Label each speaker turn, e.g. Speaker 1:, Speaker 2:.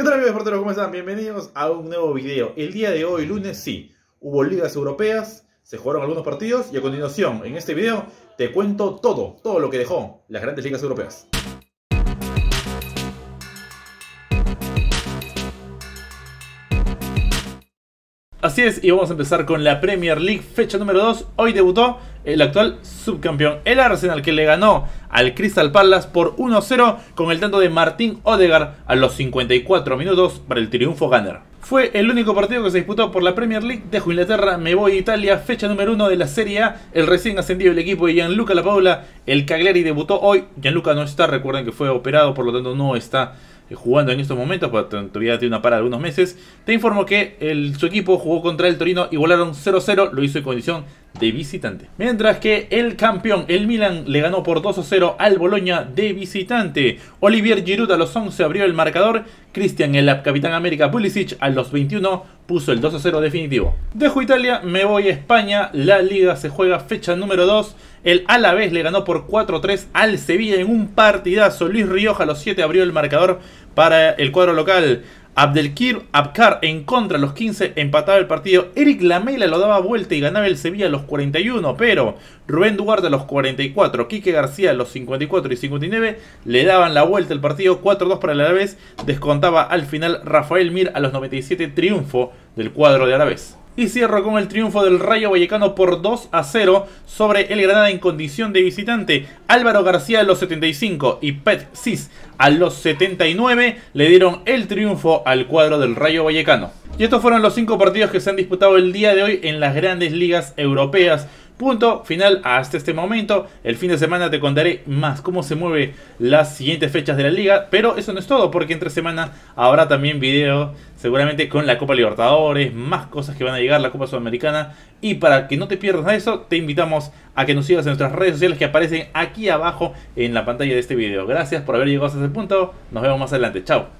Speaker 1: ¿Qué tal amigos porteros? ¿Cómo están? Bienvenidos a un nuevo video. El día de hoy, lunes, sí, hubo ligas europeas, se jugaron algunos partidos y a continuación, en este video, te cuento todo, todo lo que dejó las grandes ligas europeas. Así es, y vamos a empezar con la Premier League, fecha número 2. Hoy debutó el actual subcampeón, el Arsenal, que le ganó al Crystal Palace por 1-0 con el tanto de Martín Odegaard a los 54 minutos para el triunfo Gunner. Fue el único partido que se disputó por la Premier League. Dejo Inglaterra, me voy a Italia, fecha número 1 de la Serie A. El recién ascendido el equipo de Gianluca Paula, el Cagliari debutó hoy. Gianluca no está, recuerden que fue operado, por lo tanto no está jugando en estos momentos, porque todavía tiene una para algunos meses. Te informo que el, su equipo jugó contra el Torino y volaron 0-0, lo hizo en condición de visitante. Mientras que el campeón, el Milan, le ganó por 2-0 al Boloña de visitante. Olivier Giroud a los 11 abrió el marcador. Cristian, el Capitán América Pulisic, a los 21 puso el 2-0 definitivo. Dejo Italia, me voy a España. La liga se juega fecha número 2. El Alavés le ganó por 4-3 al Sevilla en un partidazo. Luis Rioja a los 7 abrió el marcador para el cuadro local. Abdelkir Abkar en contra los 15 empataba el partido. Eric Lamela lo daba vuelta y ganaba el Sevilla a los 41, pero Rubén Duarte a los 44, Quique García a los 54 y 59 le daban la vuelta el partido 4-2 para el Alavés. Descontaba al final Rafael Mir a los 97 triunfo del cuadro de Alavés. Y cierro con el triunfo del Rayo Vallecano por 2 a 0 sobre el Granada en condición de visitante. Álvaro García a los 75 y Pet Cis a los 79 le dieron el triunfo al cuadro del Rayo Vallecano. Y estos fueron los 5 partidos que se han disputado el día de hoy en las grandes ligas europeas. Punto final hasta este momento. El fin de semana te contaré más cómo se mueven las siguientes fechas de la liga. Pero eso no es todo, porque entre semana habrá también video seguramente con la Copa Libertadores, más cosas que van a llegar, la Copa Sudamericana. Y para que no te pierdas de eso, te invitamos a que nos sigas en nuestras redes sociales que aparecen aquí abajo en la pantalla de este video. Gracias por haber llegado hasta este punto. Nos vemos más adelante. Chao.